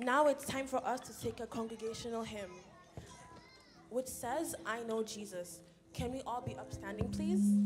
Now it's time for us to take a congregational hymn, which says, I know Jesus. Can we all be upstanding, please?